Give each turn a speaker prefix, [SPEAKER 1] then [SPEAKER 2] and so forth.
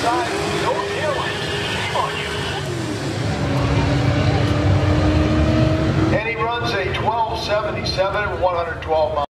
[SPEAKER 1] inside North Carolina. Shame on you. And he runs a 1277 112 miles.